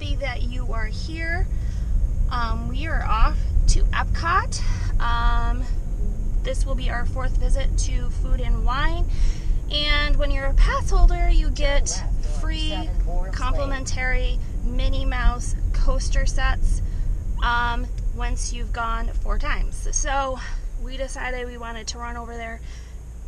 happy that you are here. Um, we are off to Epcot. Um, this will be our fourth visit to Food and Wine. And when you're a pass holder, you get free complimentary Minnie Mouse coaster sets um, once you've gone four times. So we decided we wanted to run over there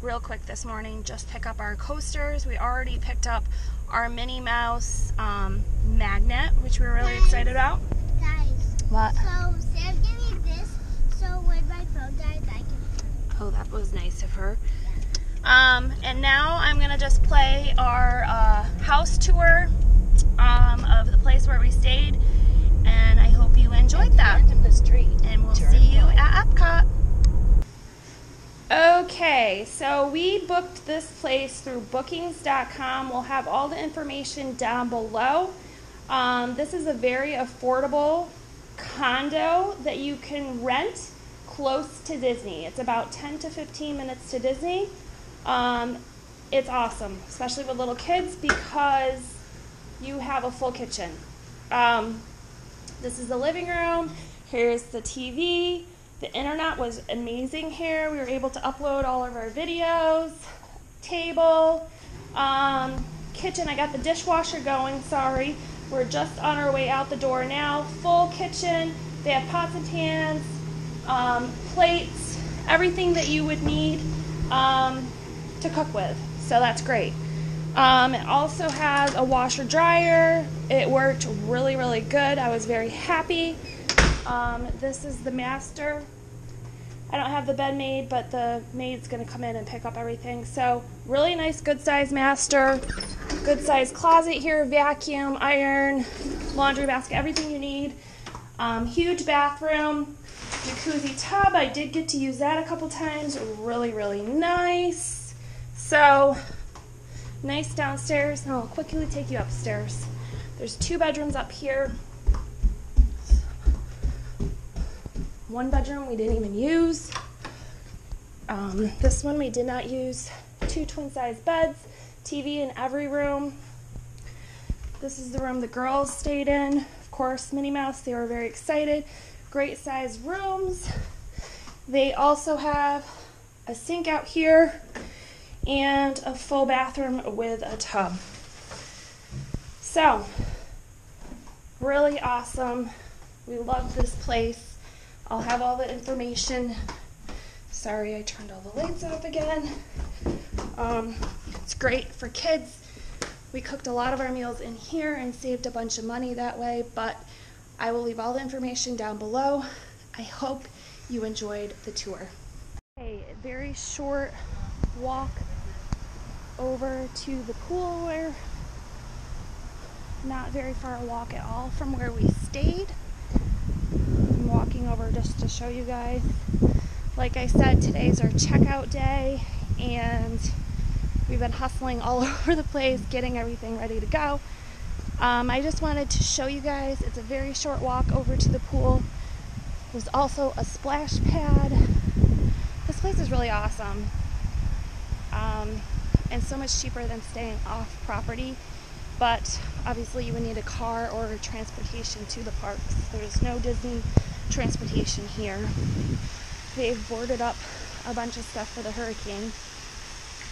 real quick this morning, just pick up our coasters. We already picked up our Minnie Mouse um, magnet, which we are really Guys. excited about. Guys, What? so Sam gave me this, so when my phone dies, I can. Oh, that was nice of her. Um, and now I'm gonna just play our uh, house tour um, of the place where we stayed, and I hope you enjoyed that. End of the street. And we'll see you at Epcot. Okay, so we booked this place through bookings.com. We'll have all the information down below. Um, this is a very affordable condo that you can rent close to Disney. It's about 10 to 15 minutes to Disney. Um, it's awesome, especially with little kids, because you have a full kitchen. Um, this is the living room. Here's the TV. The internet was amazing here. We were able to upload all of our videos. Table. Um, kitchen. I got the dishwasher going. Sorry. We're just on our way out the door now. Full kitchen. They have pots and pans, um, plates, everything that you would need um, to cook with. So that's great. Um, it also has a washer dryer. It worked really, really good. I was very happy. Um, this is the master. I don't have the bed made, but the maid's gonna come in and pick up everything. So really nice, good size master. Good size closet here, vacuum, iron, laundry basket, everything you need. Um, huge bathroom, jacuzzi tub. I did get to use that a couple times. Really, really nice. So nice downstairs. I'll quickly take you upstairs. There's two bedrooms up here. One bedroom we didn't even use. Um, this one we did not use. Two twin size beds, TV in every room. This is the room the girls stayed in. Of course, Minnie Mouse, they were very excited. Great sized rooms. They also have a sink out here and a full bathroom with a tub. So, really awesome. We love this place. I'll have all the information. Sorry, I turned all the lights off again. Um, it's great for kids. We cooked a lot of our meals in here and saved a bunch of money that way, but I will leave all the information down below. I hope you enjoyed the tour. A very short walk over to the pool where not very far a walk at all from where we stayed. Walking over just to show you guys. Like I said, today's our checkout day and we've been hustling all over the place, getting everything ready to go. Um, I just wanted to show you guys, it's a very short walk over to the pool. There's also a splash pad. This place is really awesome. Um, and so much cheaper than staying off property. But obviously, you would need a car or transportation to the parks. There's no Disney transportation here. They've boarded up a bunch of stuff for the hurricane.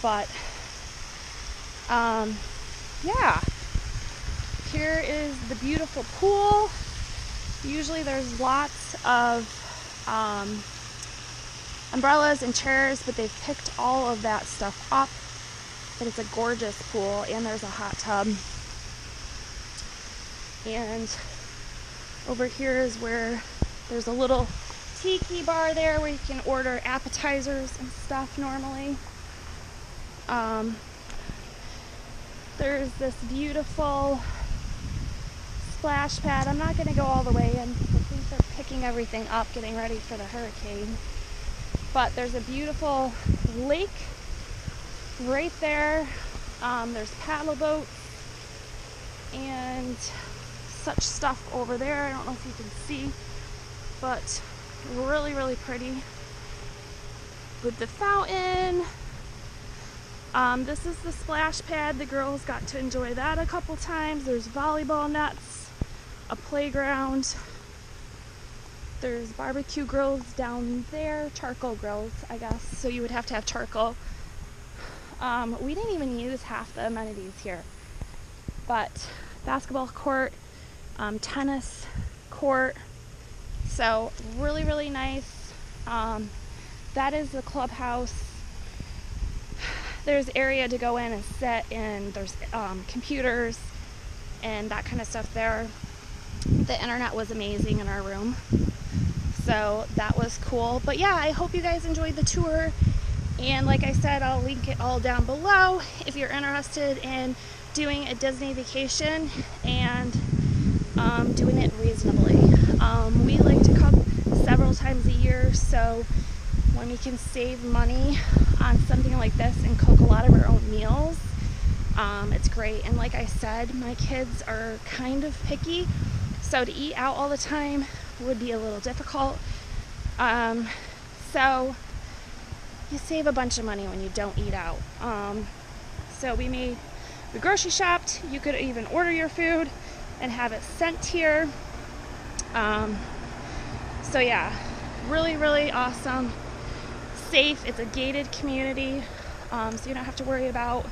But, um, yeah. Here is the beautiful pool. Usually, there's lots of um, umbrellas and chairs, but they've picked all of that stuff up. But it's a gorgeous pool, and there's a hot tub. And over here is where there's a little tiki bar there where you can order appetizers and stuff normally. Um, there's this beautiful splash pad. I'm not going to go all the way in. I think they're picking everything up, getting ready for the hurricane. But there's a beautiful lake right there. Um, there's paddle boats and such stuff over there. I don't know if you can see, but really, really pretty. With the fountain. Um, this is the splash pad. The girls got to enjoy that a couple times. There's volleyball nets a playground. There's barbecue grills down there, charcoal grills, I guess. So you would have to have charcoal. Um, we didn't even use half the amenities here. But basketball court, um, tennis court. So really, really nice. Um, that is the clubhouse. There's area to go in and sit, and there's um, computers and that kind of stuff there. The internet was amazing in our room. So that was cool. But yeah, I hope you guys enjoyed the tour. And like I said, I'll link it all down below if you're interested in doing a Disney vacation and um, doing it reasonably. Um, we like to come several times a year, so when we can save money on something like this and cook a lot of our own meals, um, it's great. And like I said, my kids are kind of picky, so to eat out all the time would be a little difficult. Um, so you save a bunch of money when you don't eat out. Um, so we made, we grocery shopped. You could even order your food and have it sent here. Um, so yeah, really, really awesome. Safe. It's a gated community, um, so you don't have to worry about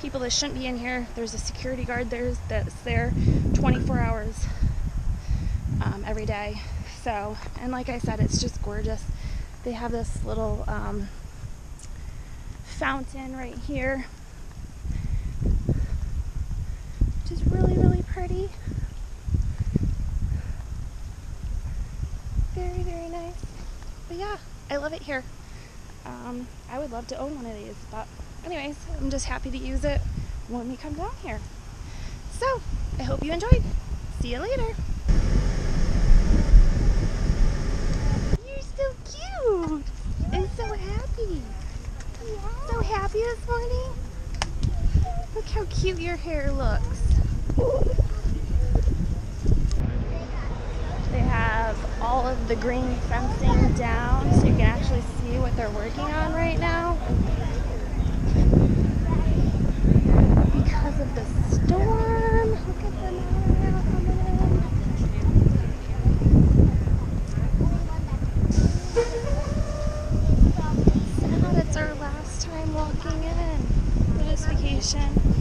people that shouldn't be in here. There's a security guard there that's there 24 hours um, every day. So, and like I said, it's just gorgeous. They have this little um, fountain right here, which is really, really pretty. Very, very nice. But yeah, I love it here. Um, I would love to own one of these, but anyways, I'm just happy to use it when we come down here. So, I hope you enjoyed. See you later. You're so cute and so happy. So happy this morning. Look how cute your hair looks. They have all of the green fencing down so you can actually see what they're working on right now. Because of the storm. Look at them all coming in. Sad it's our last time walking in for this vacation.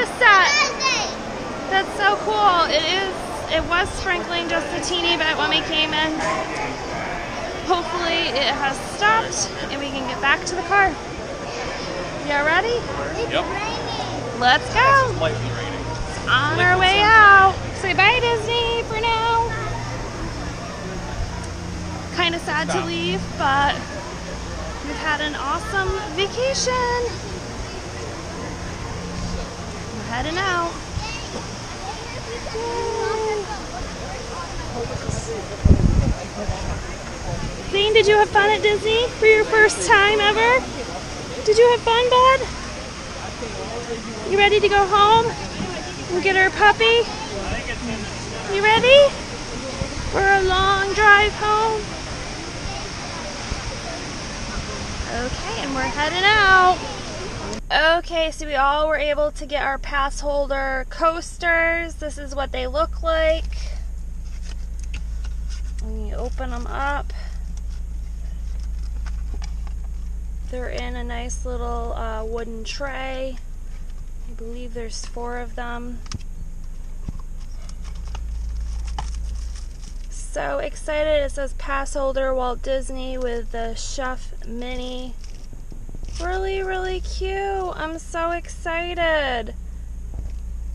All got set. That's so cool. It is. It was sprinkling just a teeny bit when we came in. Hopefully, it has stopped and we can get back to the car. Y'all ready? Yep. Let's go. Lightly raining. On our way out. Say bye, Disney, for now. Kind of sad to leave, but we've had an awesome vacation. Heading out. Zane, did you have fun at Disney for your first time ever? Did you have fun, bud? You ready to go home? We'll get our puppy. You ready? For a long drive home. Okay, and we're heading out. Okay, so we all were able to get our pass holder coasters. This is what they look like. When you open them up, they're in a nice little uh, wooden tray. I believe there's four of them. So excited. It says pass holder Walt Disney with the Chef Minnie. Really, really cute. I'm so excited.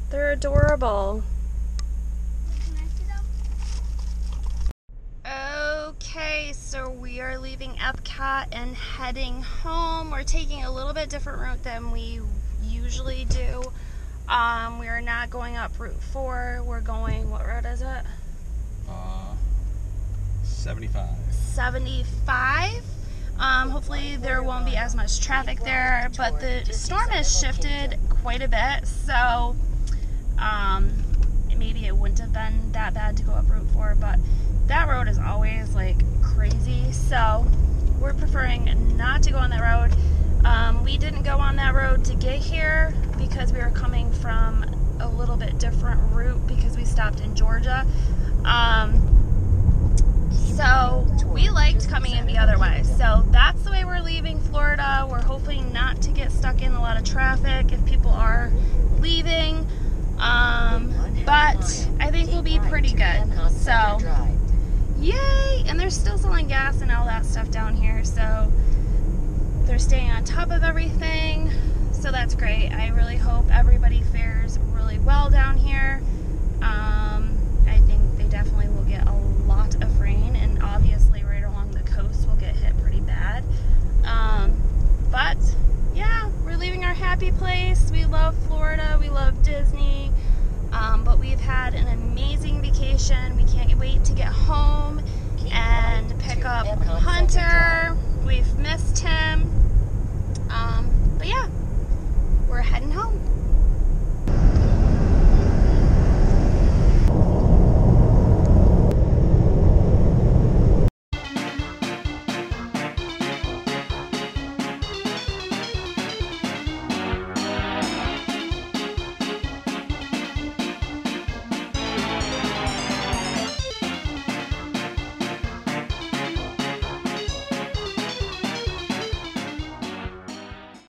They're adorable. Okay, so we are leaving Epcot and heading home. We're taking a little bit different route than we usually do. Um, we are not going up Route 4. We're going, what road is it? Uh, 75. 75. Um, hopefully there won't be as much traffic there, but the storm has shifted quite a bit, so um, maybe it wouldn't have been that bad to go up Route 4, but that road is always like crazy, so we're preferring not to go on that road. Um, we didn't go on that road to get here because we were coming from a little bit different route because we stopped in Georgia. Um, so we liked coming in the other way. So that's the way we're leaving Florida. We're hoping not to get stuck in a lot of traffic if people are leaving. Um, but I think we'll be pretty good. So, yay! And they're still selling gas and all that stuff down here. So they're staying on top of everything. So that's great. I really hope everybody fares really well down here. Um, I think they definitely will get a lot of rain, and obviously, right along the coast, will get hit pretty bad. Um, but yeah, we're leaving our happy place. We love Florida, we love Disney, um, but we've had an amazing vacation. We can't wait to get home and pick up Hunter. We've missed him. Um, but yeah, we're heading home.